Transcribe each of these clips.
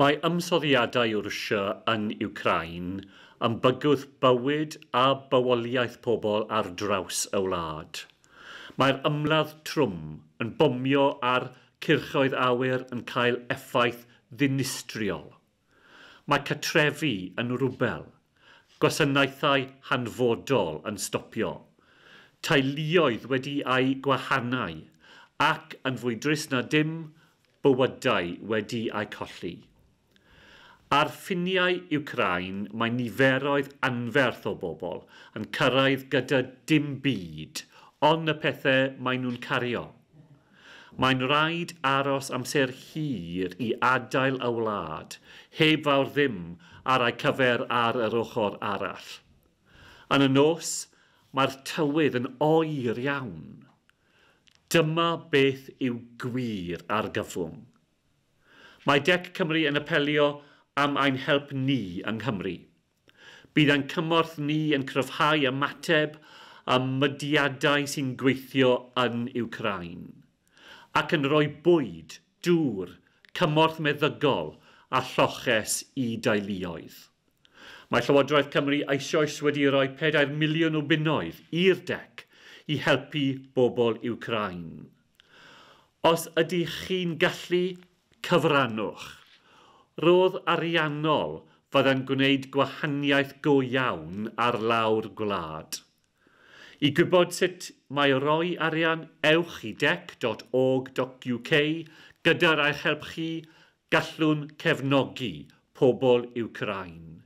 Mae ymsoddiadau Wrsio yn Ukraine yn bygwth bywyd a bywoliaeth pobl ar draws y wlad. Mae'r ymladd trwm yn bomio ar cyrchoedd awyr yn cael effaith ddinistriol. Mae catrefi yn rwbel, gwasanaethau hanfodol yn stopio, teuluoedd wedi eu gwahanau ac yn fwy drist na dim bywydau wedi eu colli. Ar ffiniau Ukraine, mae niferoedd anferth o bobl yn cyrraedd gyda dim byd, ond y pethau maen nhw'n cario. Mae'n rhaid aros amser hir i adael y wlad, heb fawr ddim ar ei cyfer ar yr ochr arall. Yn y nos, mae'r tywydd yn oer iawn. Dyma beth yw gwir ar gyfwng. Mae Dec Cymru yn apelio am ein help ni yng Nghymru. Bydd ein cymorth ni yn cryfhau ymateb a mydiadau sy'n gweithio yn Ukraine ac yn rhoi bwyd, dŵr, cymorth meddygol a lloches i deuluoedd. Mae Llywodraeth Cymru eisoes wedi rhoi 4 miliwn o bunnoedd i'r dec i helpu bobl Ukraine. Os ydych chi'n gallu, cyfrannwch. Roedd ariannol fydda'n gwneud gwahaniaeth go iawn ar lawr gwlad. I gwybod sut mae roi arian ewch i dec.org.uk gyda'r eich help chi gallwn cefnogi pobl Ukraine.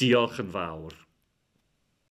Diolch yn fawr.